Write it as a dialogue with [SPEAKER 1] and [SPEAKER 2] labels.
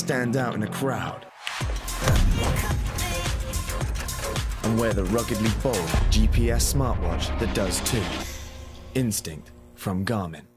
[SPEAKER 1] stand out in a crowd. And wear the ruggedly bold GPS smartwatch that does too. Instinct from Garmin.